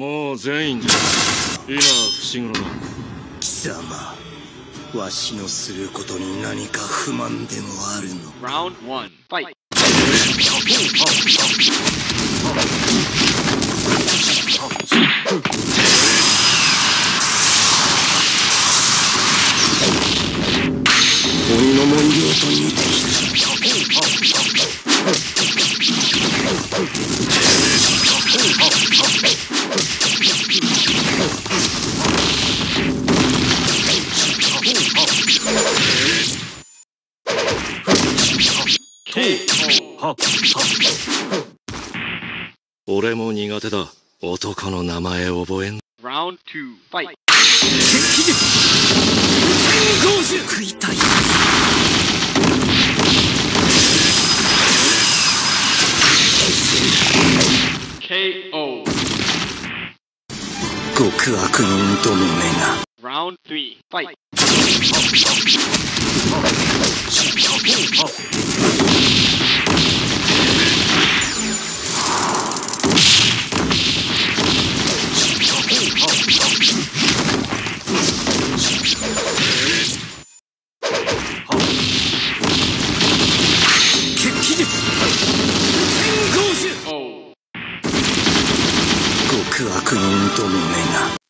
も全員じゃ今不思議だな貴様わしのすることに何か不満でもあるの Round one. Fight. 鬼の文様と似ている俺も苦手だ男の名前覚えん Round two. Fight. 食いたい KO. 極悪人どもめが Round three. Fight. 悪人との目が。